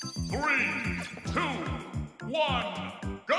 Three, two, one, go!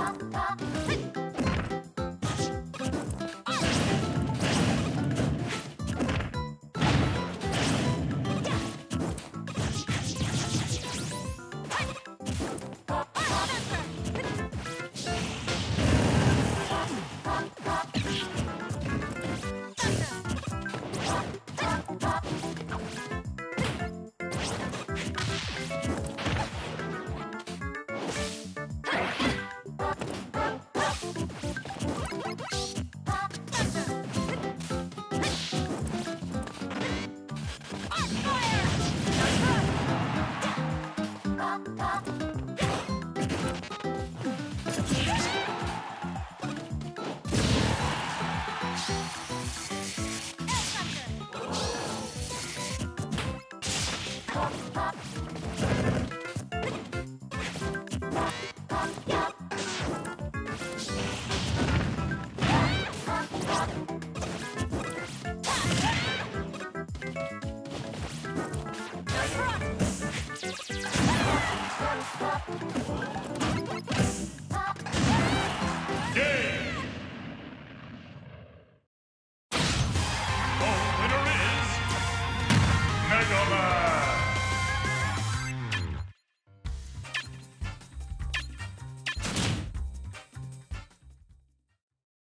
し Thank you.